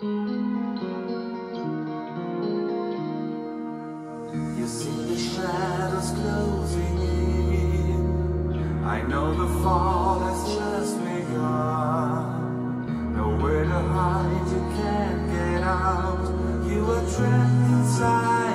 You see the shadows closing in. I know the fall has just begun. Nowhere to hide, you can't get out. You are trapped inside.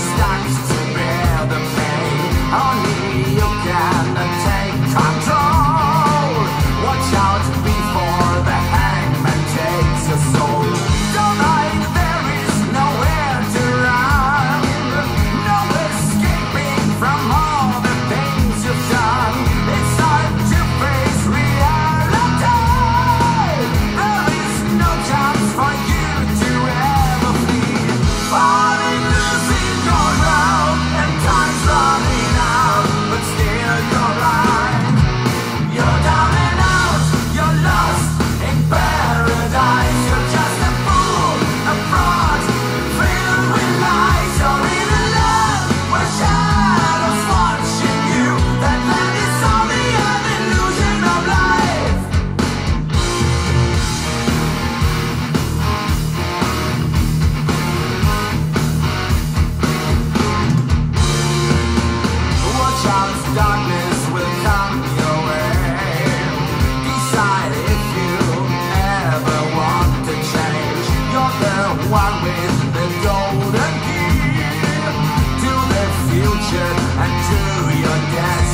stock one with the golden key to the future and to your death.